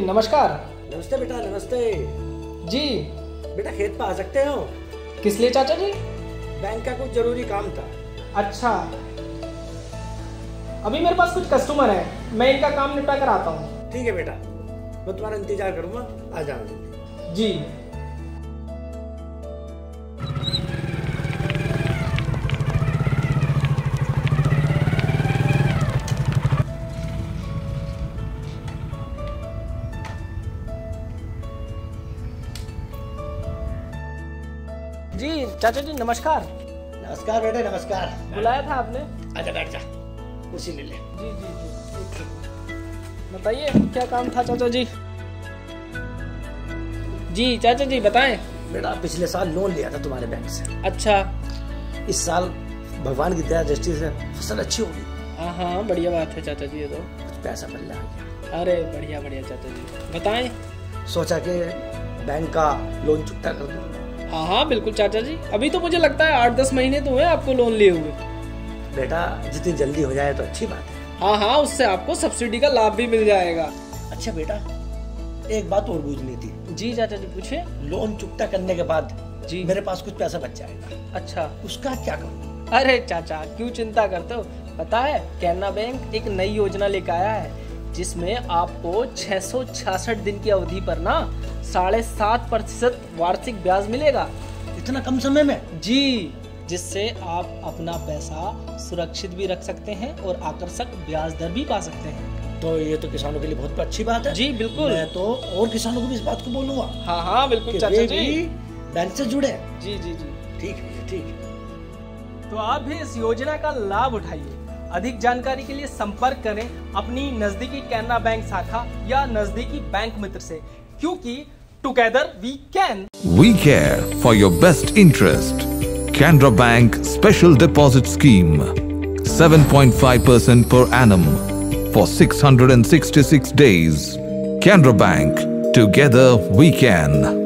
नमस्कार। नमस्ते बेटा नमस्ते। जी। बेटा खेत पे आ सकते हो? किस लिए चाचा जी? बैंक का कुछ ज़रूरी काम था। अच्छा। अभी मेरे पास कुछ कस्टमर है। मैं इनका काम निपटा कर आता हूँ। ठीक है बेटा मैं तुम्हारा इंतज़ार करूँगा। आ जाऊँगा जी। जी चाचा जी नमस्कार। नमस्कार बेटे नमस्कार। बुलाया था आपने? आजा बैठ जा। कुर्सी ले ले। जी जी जी बताइए क्या काम था चाचा जी? जी चाचा जी बताएँ। बेटा पिछले साल लोन लिया था तुम्हारे बैंक से। अच्छा। इस साल भगवान की दया दृष्टि से फ़सल अच्छी होगी। हाँ हाँ बढ़िया बात है चाचा जी ये तो। कुछ पैसा मिल रहा अरे बढ़िया बढ़िया चाचा जी। बताएँ। सोचा कि बैंक का लोन चुकता कर दूँ हाँ हाँ बिल्कुल चाचा जी। अभी तो मुझे लगता है आठ दस महीने तो हुए आपको लोन लिए हुए। बेटा जितनी जल्दी हो जाए तो अच्छी बात है। हाँ हाँ उससे आपको सब्सिडी का लाभ भी मिल जाएगा। अच्छा बेटा एक बात और पूछनी थी। जी चाचा जी पूछे लोन चुकता करने के बाद जी। मेरे पास कुछ पैसा बच जाएगा। अच्छा। उसका क्या करूँ? अरे चाचा क्यों चिंता करते हो? पता है कैनरा बैंक एक नई योजना लेकर आया है। जिसमें आपको छह सौ छियासठ दिन की अवधि पर ना साढ़े सात प्रतिशत वार्षिक ब्याज मिलेगा। इतना कम समय में? जी जिससे आप अपना पैसा सुरक्षित भी रख सकते हैं और आकर्षक ब्याज दर भी पा सकते हैं। तो ये तो किसानों के लिए बहुत अच्छी बात है। जी बिल्कुल। मैं तो और किसानों को भी इस बात को बोलूँगा हाँ हाँ बिल्कुल चाचा जी। बैंक से जुड़े। जी जी जी। ठीक है ठीक है। तो आप भी इस योजना का लाभ उठाइए। अधिक जानकारी के लिए संपर्क करें अपनी नजदीकी कैनरा बैंक शाखा या नजदीकी बैंक मित्र से, क्योंकि together we can we care for your best interest Canara bank special deposit scheme 7.5% per annum for 666 days Canara bank together we can